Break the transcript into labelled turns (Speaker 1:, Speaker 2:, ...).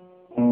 Speaker 1: Mm-hmm.